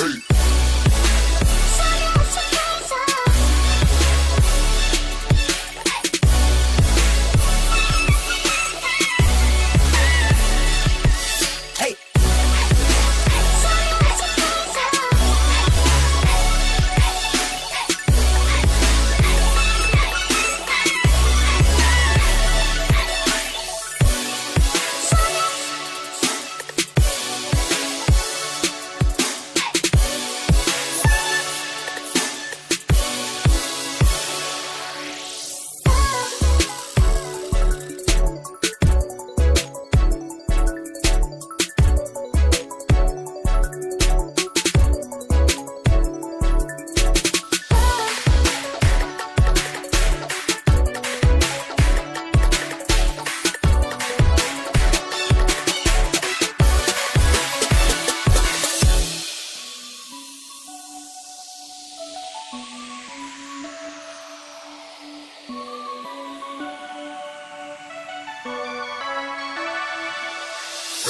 Hey.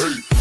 Hey.